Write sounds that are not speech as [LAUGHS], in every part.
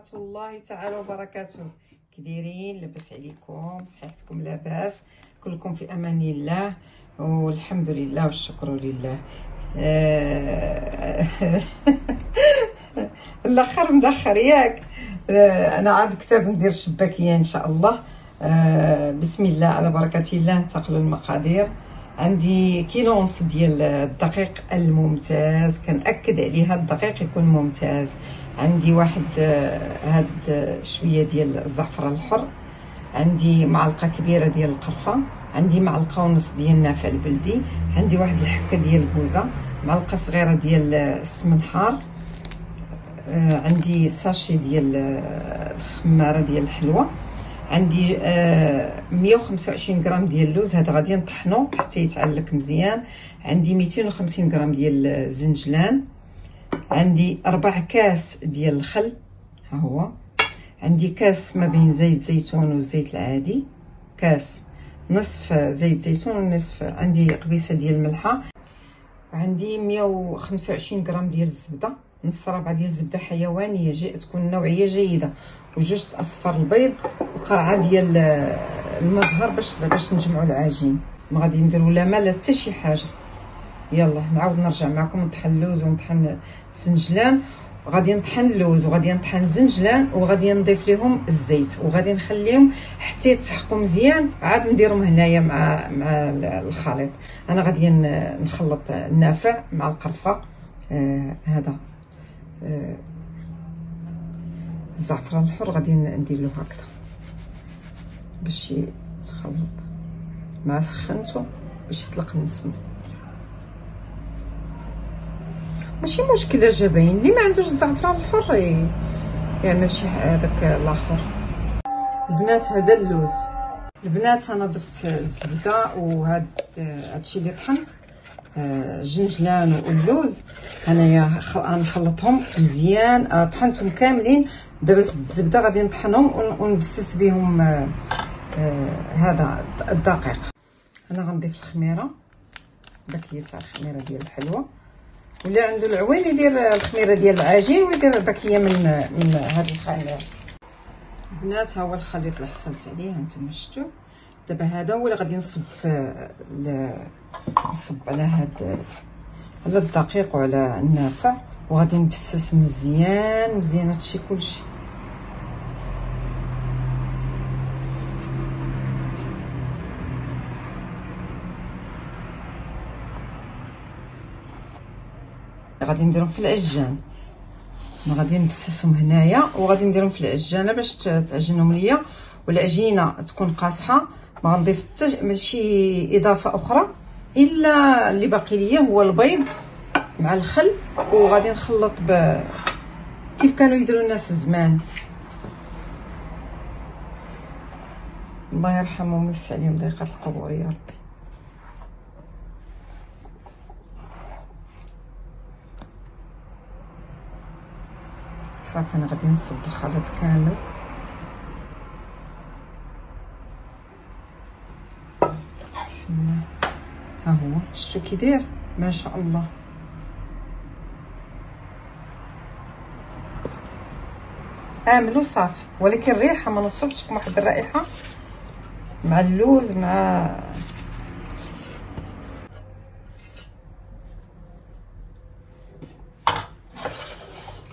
ورحمة الله تعالى وبركاته. كديرين لاباس عليكم صحيحتكم لاباس كلكم في أمان الله والحمد لله والشكر لله. آه، [LAUGHS] الأخر مدخر ياك. آه، أنا عاد كتاب ندير الشباكيه إن شاء الله. آه، بسم الله على بركة الله ننتقل المقادير عندي كيلو ونص ديال الدقيق الممتاز كنأكد عليه هاد الدقيق يكون ممتاز. عندي واحد هاد شوية ديال الزعفران الحر عندي معلقة كبيرة ديال القرفة عندي معلقة ونص ديال النافع البلدي عندي واحد الحكه ديال البوزه معلقة صغيرة ديال السمن حار آه، عندي ساشي ديال الخمارة ديال الحلوة عندي آه 125 غرام ديال اللوز هذا غادي نطحنو حتى يتعلق مزيان عندي 250 غرام ديال الزنجلان عندي ربع كاس ديال الخل ها هو. عندي كاس ما بين زيت زيتون والزيت العادي كاس نصف زيت زيتون ونصف عندي قبيصة ديال الملحه عندي 125 غرام ديال الزبدة نص ربع ديال الزبدة حيوانية جي تكون نوعية جيدة وجوج اصفر البيض وقرعة ديال المزهر باش باش نجمعوا العجين. ما غادي نديروا لا ما لا حتى شي حاجة. يلا نعاود نرجع معكم نطحن اللوز ونطحن الزنجلان. غادي نطحن اللوز وغادي نطحن الزنجلان وغادي نضيف لهم الزيت وغادي نخليهم حتى يتسحقوا مزيان. عاد نديرهم هنايا مع مع الخليط. أنا غادي نخلط النافع مع القرفة. آه هذا آه الزعفران الحر غادي ندير له هكذا. باش يتخلط مع سخنته باش يطلق النسمة. ماشي مشكلة جباين اللي ما عندوش الزعفران الحر يعمل شي هذاك الآخر. البنات هذا اللوز. البنات أنا ضفت الزبدة وهاد هادشي اللي طحنت الجنجلان آه، واللوز. أنايا غنخلطهم مزيان آه، طحنتهم كاملين. دابا الزبدة غادي نطحنهم ونبسس بهم آه، هذا الدقيق. أنا غنضيف الخميرة. باكيه تاع الخميرة ديال الحلوة. واللي عنده العوين يدير الخميرة ديال العجين ويدير الباكية من من هاد الخميرات البنات ها هو الخليط اللي حصلت عليه هانتوما شفتوا. دابا هذا هو اللي غادي نصب نصب على هاد على الدقيق وعلى النافع وغادي نبسس مزيان مزيان هادشي كلشي. غادي نديرهم في العجان. غادي نبسسهم هنايا وغادي نديرهم في العجانه باش تعجنهم ليا. والعجينة تكون قاصحة ما غنضيف حتى ماشي إضافة أخرى إلا اللي باقي ليا هو البيض مع الخل. وغادي نخلط ب كيف كانوا يديروا الناس زمان. الله يرحمهم ويسع عليهم ضيقات القبور يا ربي. صافي أنا غادي نصب الخليط كامل. بسم الله ها هو شتو كي داير ما شاء الله. املو صافي ولكن الريحه ما لكم واحد الرائحة. مع اللوز مع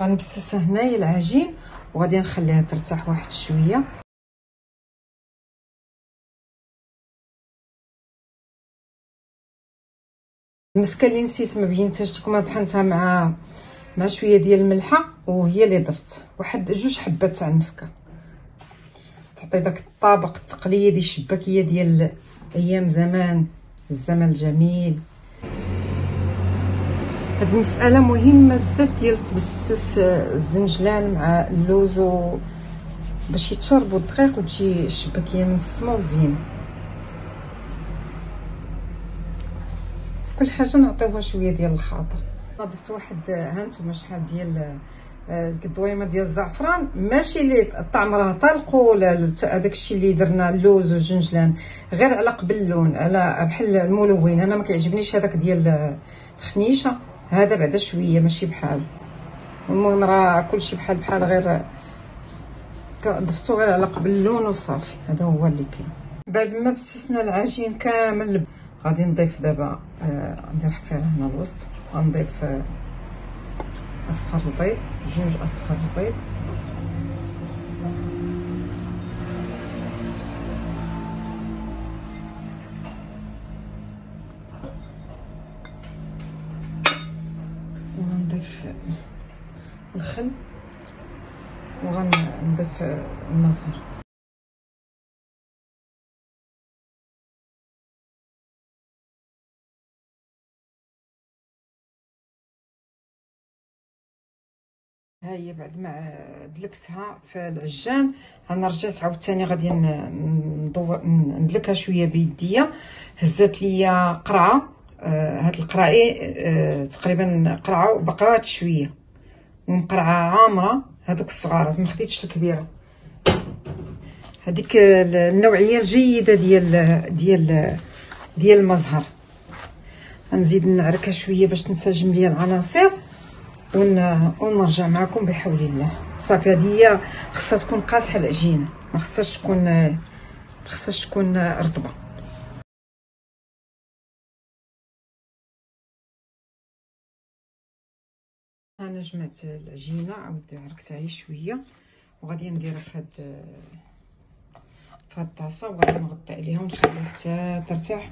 غنبسس هنايا العجين وغادي نخليها ترتاح واحد شوية. المسكه اللي نسيت ما بينتاش لكم طحنتها مع مع شوية ديال الملحة وهي اللي ضفت واحد جوج حبات تاع المسكة. تعطي داك الطابق التقليدي الشباكيه ديال أيام زمان. الزمن الجميل. هاد المسألة مهمة بزاف ديال تبسس الزنجلان مع اللوز باش يتشربوا الدقيق وتجي الشباكية من السما وزينة. كل حاجة نعطيوها شوية ديال الخاطر. ضفت واحد هانتوما شحال ديال القدويمه ديال الزعفران. ماشي اللي الطعم راه طلق ولا اللي درنا اللوز والجنجلان غير على قبل اللون على بحال الملون أنا ما كيعجبنيش هذاك ديال الخنيشة. هذا بعدا شوية ماشي بحال. المهم راه كلشي بحال بحال غير ضفتو غير على قبل اللون وصافي. هذا هو اللي كاين. بعد ما بسسنا العجين كامل غادي نضيف دابا آه ندير حفيره هنا الوسط. غنضيف آه أصفر البيض جوج أصفر البيض. الخل وغنضيف المزهر ها هي بعد ما دلكتها في العجان. أنا رجعت عاوتاني غادي ندلكها شوية بيديا. هزات ليا قرعة. آه هاد القرعي آه تقريبا قرعة بقات شوية. ومقرعه عامرة هذوك الصغار ما خديتش الكبيرة. هذيك النوعية الجيدة ديال ديال ديال المزهر. غنزيد نعركها شوية باش تنسجم ليا العناصر ون... ونرجع معكم بحول الله. صافي هذه خصها تكون قاصحة العجينة ما خصهاش تكون ما خصهاش تكون رطبة. جمعت العجينه عاود عركتها شوية وغادي نديرها في هاد في هاد الطاسة وغادي نغطي عليها ونخليها حتى ترتاح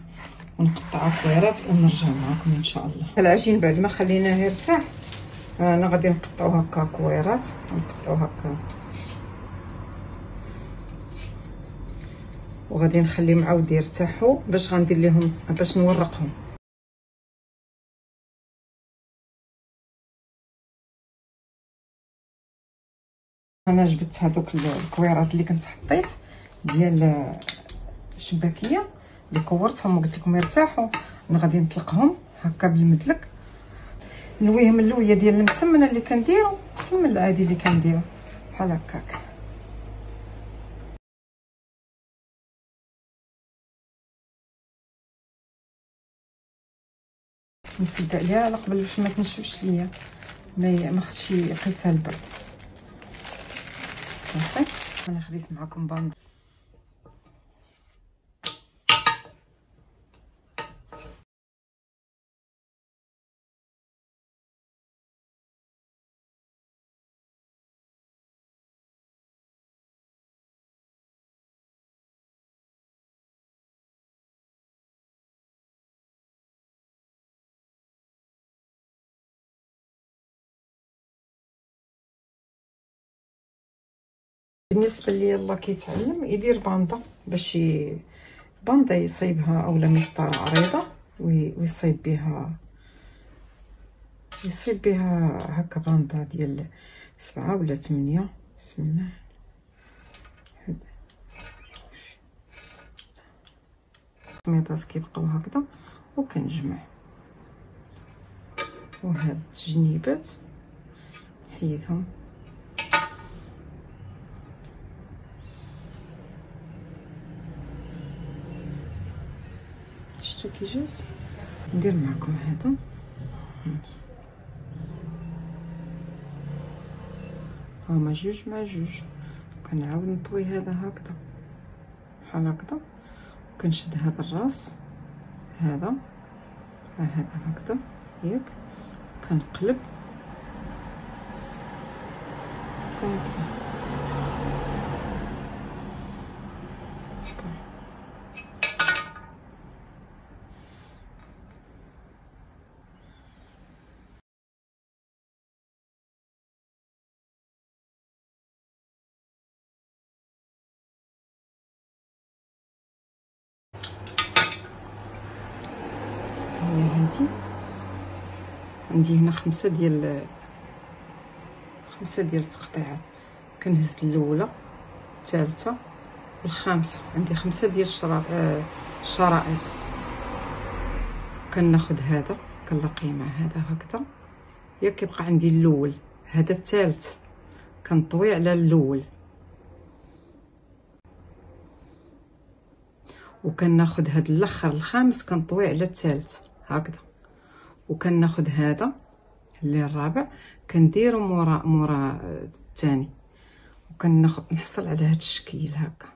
ونقطعها كويرات ونرجع معكم إن شاء الله. العجين بعد ما خليناه يرتاح أنا غادي نقطعو هكا كويرات نقطعو هكا. وغادي نخليهم عاود يرتاحوا باش غندير لهم باش نورقهم. أنا جبت هذوك الكويرات اللي كنت حطيت ديال الشباكية اللي كورتهم وقلت لكم يرتاحوا. أنا غادي نطلقهم هكا بالمدلك. نويهم اللوية ديال المسمنة اللي كنديرو السمن العادي اللي كنديرو. بحال هكاك. نسد عليها على قبل باش ما تنشفش ليا. ما خصش يقيسها البرد. صافي أنا خديت معكم باند بالنسبة لي الله كيتعلم يدير باندا باش. باندا يصيبها أولا مسطره عريضة ويصيب بها يصيب بها هكا باندا ديال سبعة ولا ثمانية. بسم الله. السميطات كيبقاو هكذا وكنجمع. وهاد الجنيبات حيدهم شفتو كي جات ندير معكم هذا هما جوج مع جوج كنعاود نطوي هذا هكذا بحال هكذا وكنشد هذا الراس هذا هذا هكذا ياك كنقلب كنطوي هي هادي عندي هنا خمسة ديال خمسة ديال التقطيعات. كنهز الأولى الثالثة والخامسه عندي خمسة ديال الشرائط. كناخذ هذا كنلاقيه مع هذا هكذا. يا كيبقى عندي الأول هذا الثالث. كنطوي على الأول. وكناخذ هذا الأخر الخامس كنطوي على الثالث. هكذا. وكناخذ هذا اللي الرابع كنديرو مورا مورا الثاني. وكنحصل على هاد الشكل هكا.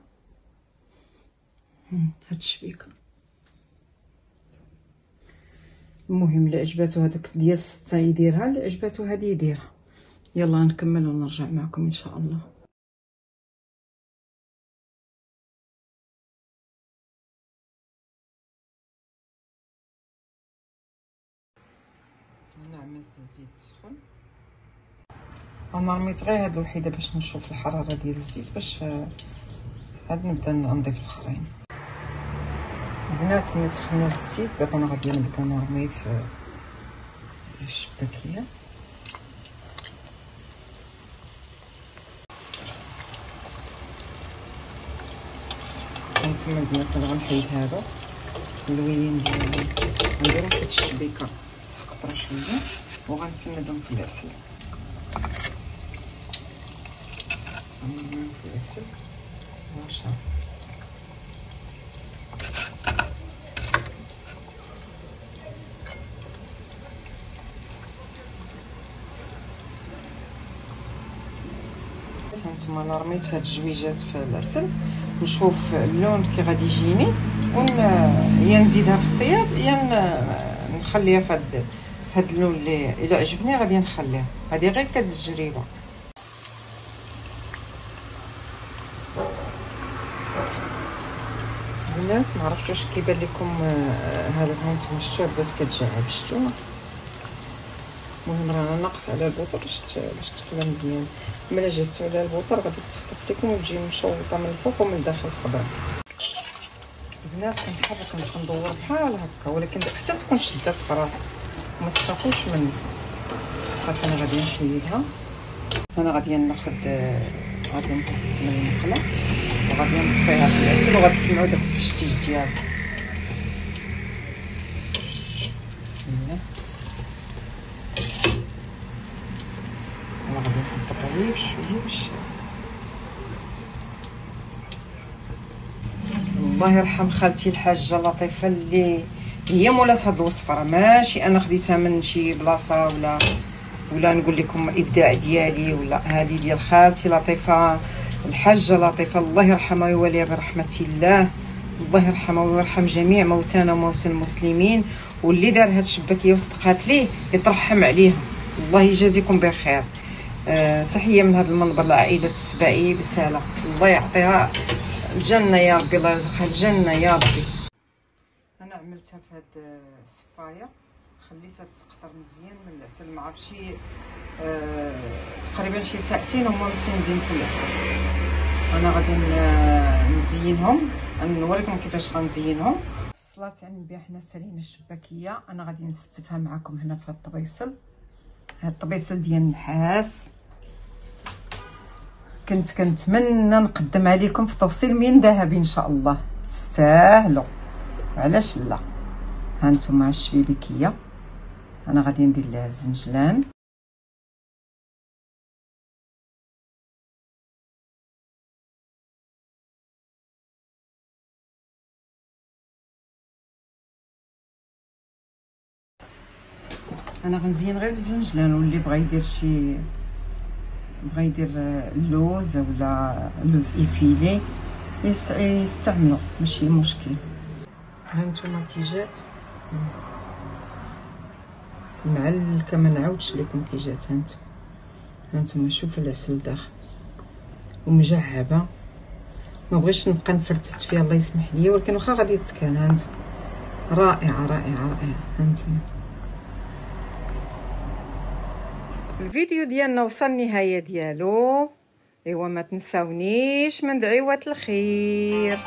هاد الشبيكة. المهم اللي عجباتو هذوك ديال ستة يديرها اللي عجباتو هادي يديرها. يلا نكمل ونرجع معكم إن شاء الله. أنا عملت الزيت سخون أنا رميت غير هاد الوحيدة باش نشوف الحرارة ديال الزيت باش عاد نبدأ نضيف الأخرين. البنات ملي سخنا الزيت دابا أنا غادي نبدأ نرمي في الشباكية. هانتوما البنات غنحيد هذا. اللوين ديالي. غنديرهم في الشبيكة. تسقطرو شوية وغنفندهم في العسل غنفندهم في العسل أنا رميت هاد الجويجات في العسل نشوف اللون كي غادي يجيني ون يا نزيدها في الطياب يا نخليها في هاد هاد اللون اللي إلا عجبني غادي نخليها. هادي غير كتجربه البنات ما عرفتش واش كيبان لكم آه، هذا هانتوما شفتوا بدات كتجعب شفتوا المهم رانا ناقص على البوطر باش تقلى مزيان. ملي جاتو على البوطر غادي تخطف لكم وتجي مشوطة من الفوق ومن الداخل خضراء البنات كنحرك كنبقى ندور بحال هكا ولكن حتى تكون شدات في راسك. ما تخافوش مني صافي أنا غادي نحيدها أنا غادي ناخذ غادي نقص من المقلة وغادي نطفيها في العسل وغادي تسمعوا داك التشتيج ديالها. بسم الله. أنا غادي نحط غير شوية باش الله يرحم خالتي الحاجة لطيفه اللي هي مولات هاد الوصفة راه ماشي أنا خديتها من شي بلاصة ولا ولا نقول لكم إبداع ديالي ولا هذه ديال خالتي لطيفة. الحاجة لطيفة الله يرحمها ويوليها برحمة الله. الله يرحمها ويرحم جميع موتانا وموتى المسلمين. واللي دار هاد الشباكيه وصدقات ليه يترحم عليها الله يجازيكم بخير. تحية من هذا المنبر لعائلة السباعي بساله الله يعطيها. الجنة يا ربي الله يرزقها. الجنة يا ربي. أنا عملتها في هاد الصفاية. خليتها تسقطر مزيان من العسل. ما عرفتش أه تقريبا شي ساعتين هما مفندين في العسل. أنا غادي نزينهم. نوريكم كيفاش غنزينهم. الصلاه على النبي حنا سالين الشباكية. أنا غادي نستفها معكم هنا في هاد الطبيصل. هاد الطبيصل ديال النحاس. كنت كنتمنى نقدمها لكم في تفصيل من ذهبي إن شاء الله. تستاهلوا. علاش لا؟ هانتوما الشبيبيكيه أنا غادي ندير لها الزنجلان. أنا غنزين غير بالزنجلان واللي بغى يدير شي بغى يدير اللوز ولا لوز effilé يستعملو ماشي مشكل. ها نتوما كي جات؟ معلكه ما نعاودش كي جات هانتوما هانتوما شوفوا العسل داخل. ومجعبة. ما بغيتش نبقى نفرتت فيها الله يسمح لي ولكن واخا غادي تكال هانتوما رائعة رائعة رائعة هانتوما الفيديو ديالنا وصل النهاية ديالو. إيوا ما تنساونيش. من دعوات الخير.